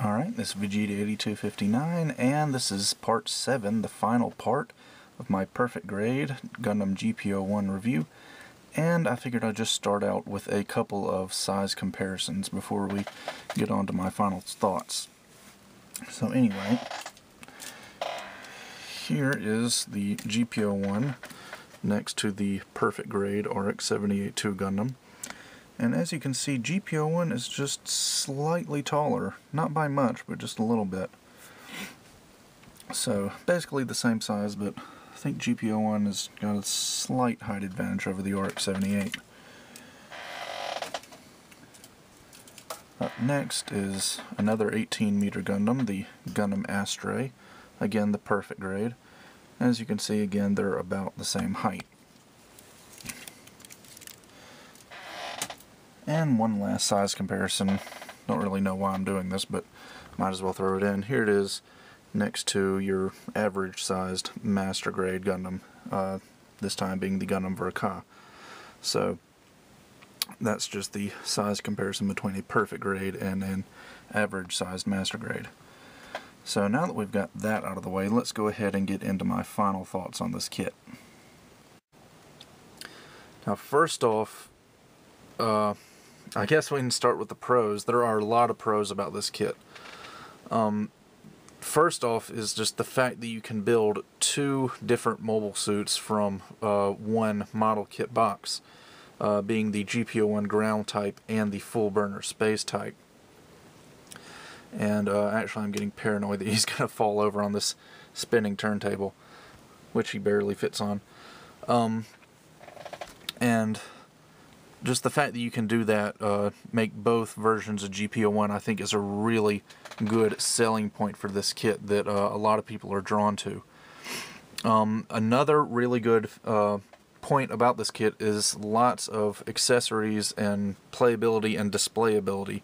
Alright, this is Vegeta 8259, and this is part 7, the final part of my perfect grade Gundam GP01 review. And I figured I'd just start out with a couple of size comparisons before we get on to my final thoughts. So anyway, here is the GP01 next to the perfect grade RX-78-2 Gundam. And as you can see, GP01 is just slightly taller. Not by much, but just a little bit. So, basically the same size, but I think GP01 has got a slight height advantage over the RX-78. Up next is another 18 meter Gundam, the Gundam Astray. Again, the perfect grade. As you can see, again, they're about the same height. And one last size comparison. Don't really know why I'm doing this, but might as well throw it in. Here it is next to your average sized master grade Gundam. Uh, this time being the Gundam Ver.Ka. So that's just the size comparison between a perfect grade and an average sized master grade. So now that we've got that out of the way, let's go ahead and get into my final thoughts on this kit. Now first off, uh, I guess we can start with the pros. There are a lot of pros about this kit. Um, first off is just the fact that you can build two different mobile suits from uh, one model kit box, uh, being the GP01 ground type and the full burner space type. And uh, actually I'm getting paranoid that he's going to fall over on this spinning turntable, which he barely fits on. Um, and just the fact that you can do that, uh, make both versions of GP01, I think is a really good selling point for this kit that uh, a lot of people are drawn to. Um, another really good uh, point about this kit is lots of accessories and playability and displayability.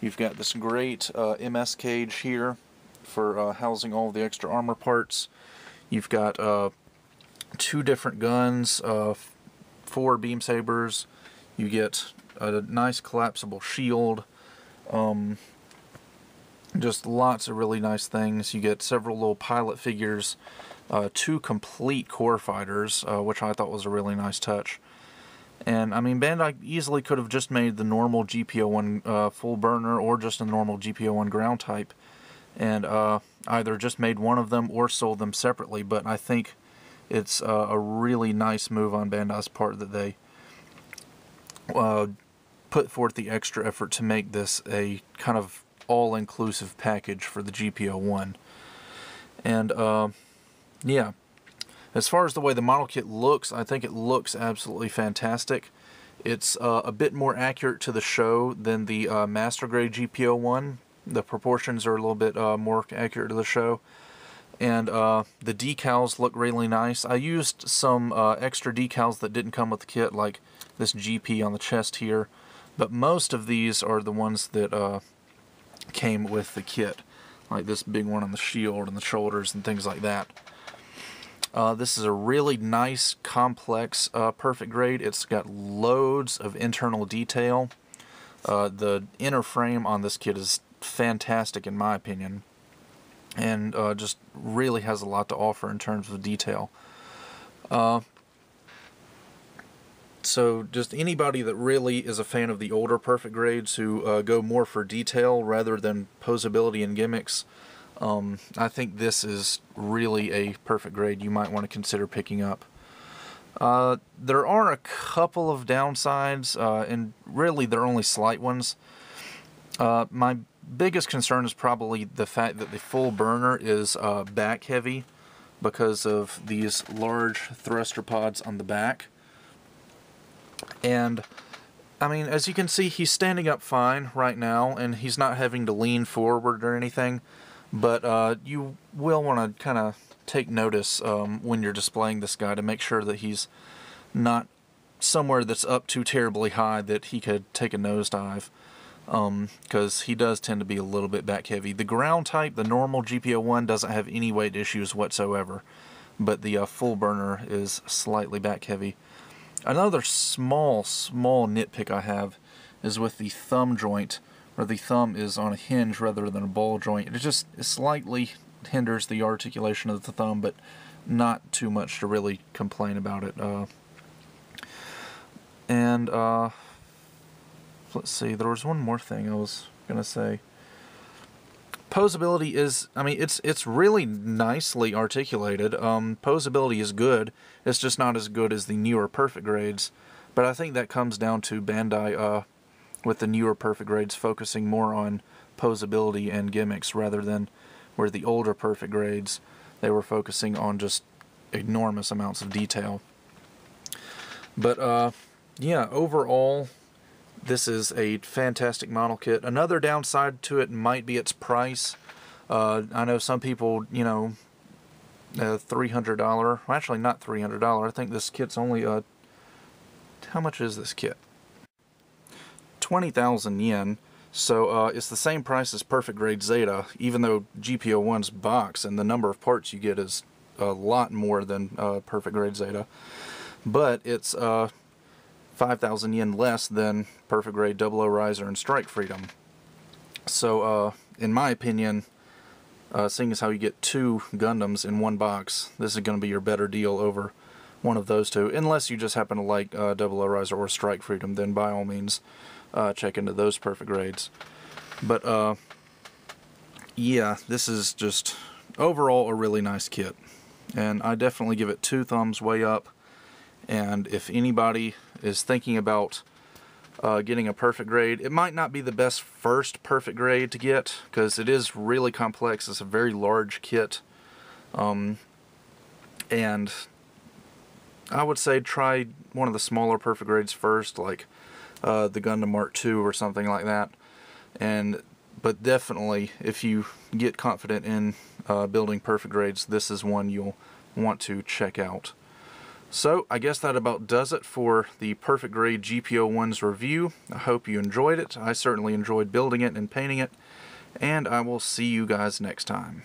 You've got this great uh, MS cage here for uh, housing all the extra armor parts. You've got uh, two different guns, four beam sabers, you get a nice collapsible shield. Um, just lots of really nice things. You get several little pilot figures, uh, two complete core fighters, uh, which I thought was a really nice touch. And I mean, Bandai easily could have just made the normal GP01 uh, full burner or just a normal GP01 ground type, and uh, either just made one of them or sold them separately. But I think it's uh, a really nice move on Bandai's part that they uh, put forth the extra effort to make this a kind of all-inclusive package for the GP01. And uh, yeah, as far as the way the model kit looks, I think it looks absolutely fantastic. It's uh, a bit more accurate to the show than the uh, Master Grade GP01. The proportions are a little bit uh, more accurate to the show. And uh, the decals look really nice. I used some uh, extra decals that didn't come with the kit, like this GP on the chest here, but most of these are the ones that uh, came with the kit, like this big one on the shield and the shoulders and things like that. Uh, this is a really nice, complex, uh, perfect grade. It's got loads of internal detail. Uh, the inner frame on this kit is fantastic in my opinion and uh, just really has a lot to offer in terms of detail. Uh, so just anybody that really is a fan of the older perfect grades who uh, go more for detail rather than posability and gimmicks, um, I think this is really a perfect grade you might want to consider picking up. Uh, there are a couple of downsides, uh, and really they're only slight ones. Uh, my biggest concern is probably the fact that the full burner is uh, back heavy because of these large thruster pods on the back. And I mean, as you can see, he's standing up fine right now, and he's not having to lean forward or anything. But uh, you will want to kind of take notice um, when you're displaying this guy to make sure that he's not somewhere that's up too terribly high that he could take a nosedive. Because um, he does tend to be a little bit back heavy. The ground type, the normal GP01, doesn't have any weight issues whatsoever. But the uh, full burner is slightly back heavy. Another small, small nitpick I have is with the thumb joint where the thumb is on a hinge rather than a ball joint. It just it slightly hinders the articulation of the thumb, but not too much to really complain about it. Uh, and uh, let's see, there was one more thing I was gonna say. Posability is, I mean, it's it's really nicely articulated. Um, posability is good. It's just not as good as the newer perfect grades. But I think that comes down to Bandai uh, with the newer perfect grades focusing more on posability and gimmicks rather than where the older perfect grades they were focusing on just enormous amounts of detail. But uh, yeah, overall, this is a fantastic model kit. Another downside to it might be its price. Uh, I know some people, you know, uh, $300, well, actually not $300. I think this kit's only, uh, how much is this kit? 20,000 yen. So uh, it's the same price as Perfect Grade Zeta, even though GP01's box and the number of parts you get is a lot more than uh, Perfect Grade Zeta. But it's uh, 5,000 yen less than Perfect Grade Double O Riser and Strike Freedom. So, uh, in my opinion, uh, seeing as how you get two Gundams in one box, this is going to be your better deal over one of those two. Unless you just happen to like uh, Double O Riser or Strike Freedom, then by all means, uh, check into those perfect grades. But, uh, yeah, this is just overall a really nice kit. And I definitely give it two thumbs way up. And if anybody is thinking about uh, getting a perfect grade, it might not be the best first perfect grade to get because it is really complex. It's a very large kit. Um, and I would say try one of the smaller perfect grades first, like uh, the Gundam Mark II or something like that. And but definitely, if you get confident in uh, building perfect grades, this is one you'll want to check out. So, I guess that about does it for the Perfect Grade GP01's review. I hope you enjoyed it. I certainly enjoyed building it and painting it. And I will see you guys next time.